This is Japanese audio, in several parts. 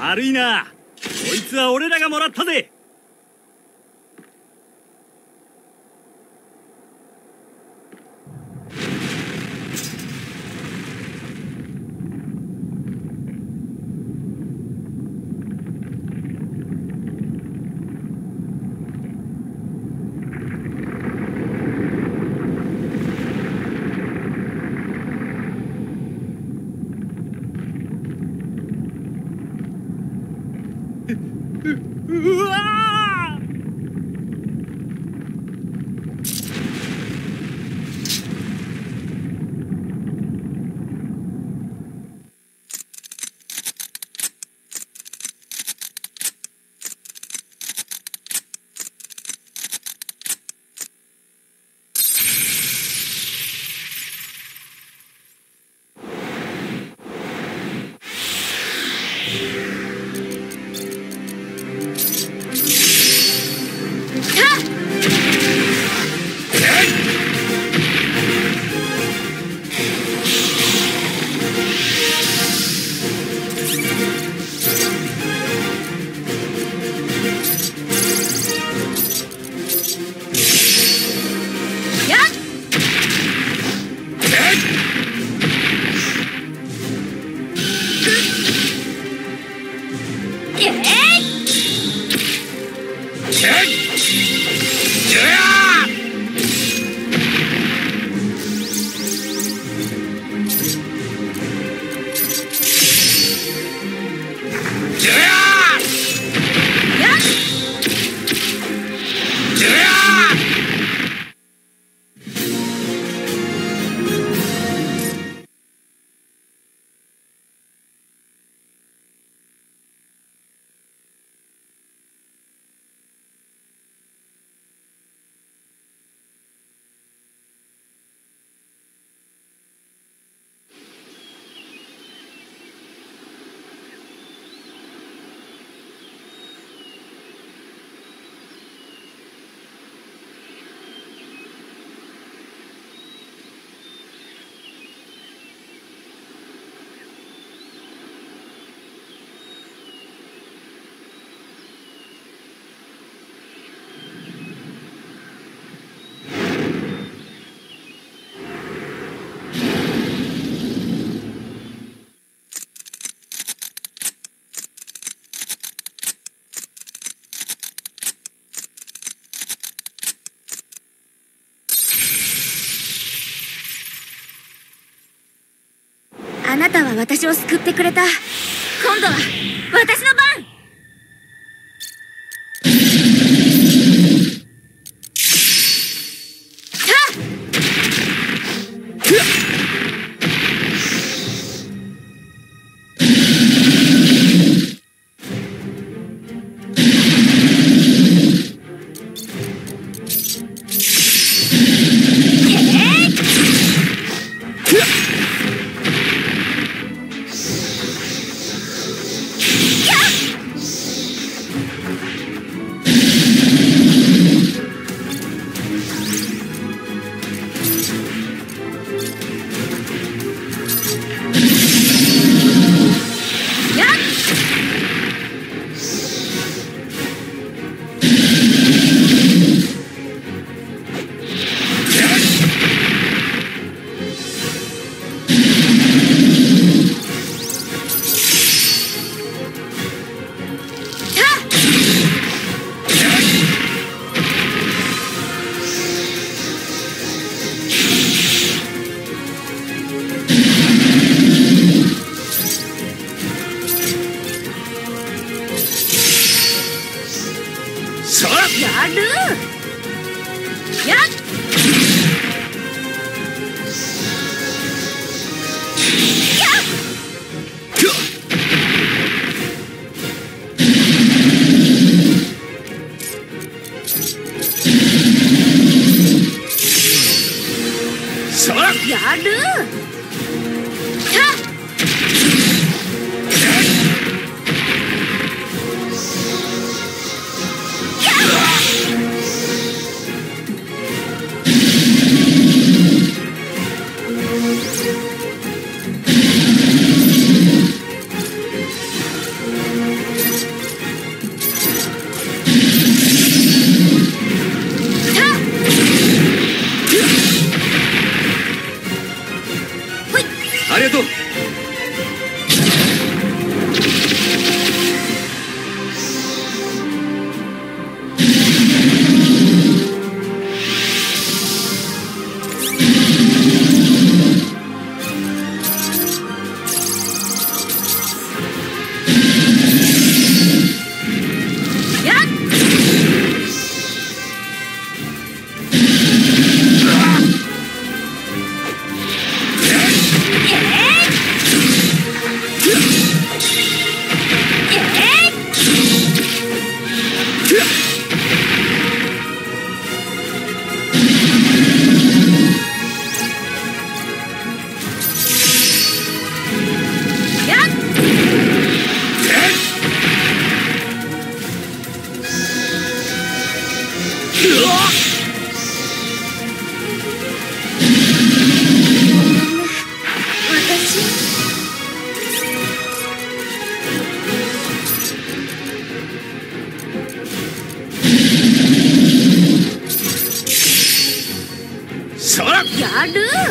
悪いな。こいつは俺らがもらったぜ。なたは私を救ってくれた。今度は私の番 Thank you. 啊！对。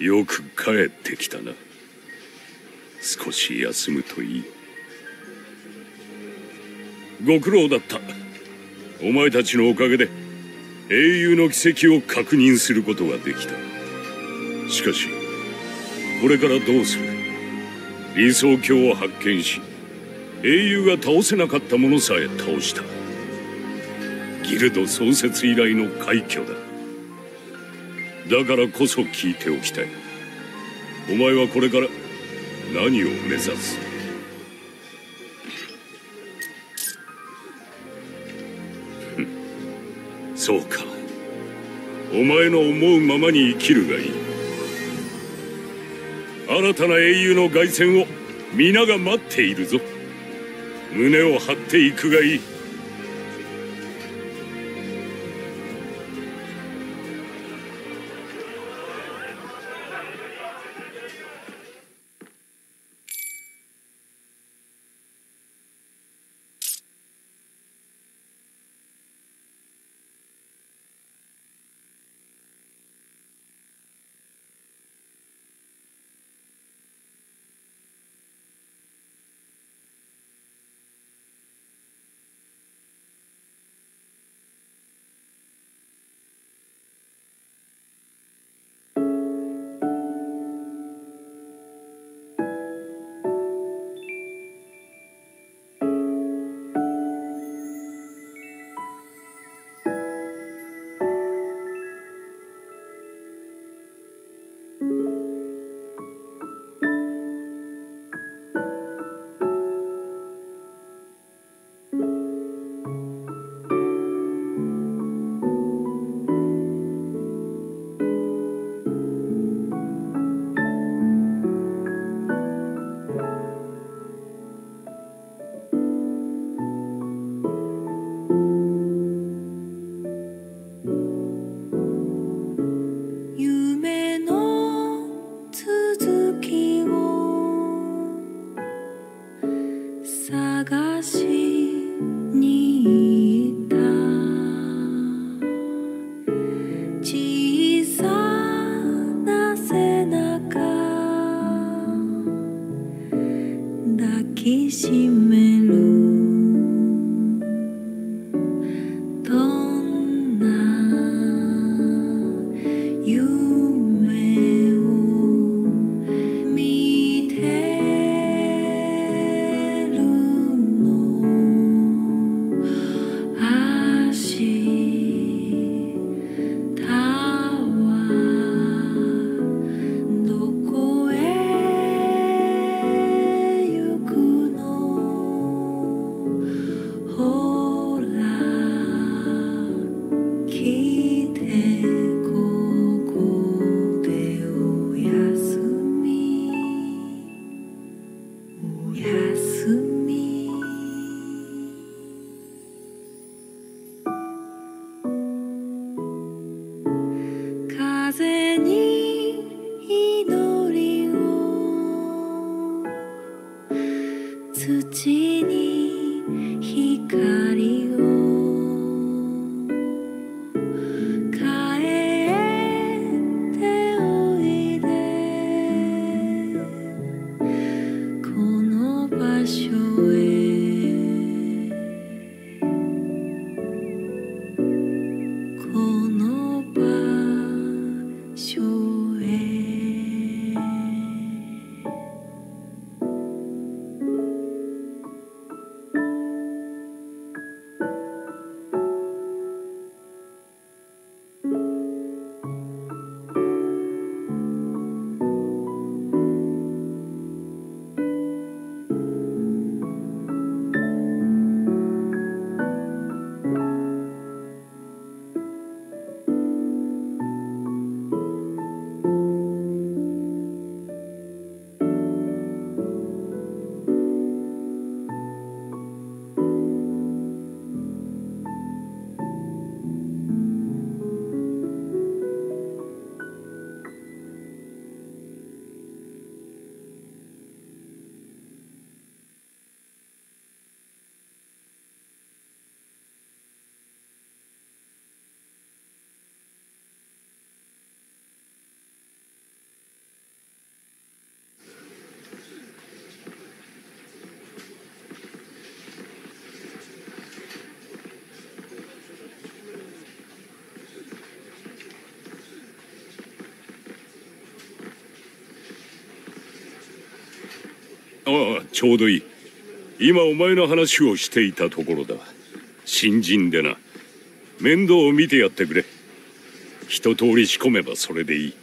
よく帰ってきたな。少し休むといい。ご苦労だった。お前たちのおかげで英雄の奇跡を確認することができた。しかしこれからどうする？理想郷を発見し英雄が倒せなかったものさえ倒した。ギルド創設以来の快挙だ。だからこそ聞いておきたい。お前はこれから何を目指す？そうか。お前の思うままに生きるがいい。新たな英雄の凱旋を皆が待っているぞ。胸を張っていくがいい。きちょうどいい。今お前の話をしていたところだ。新人でな。面倒を見てやってくれ。一通り仕込めばそれでいい。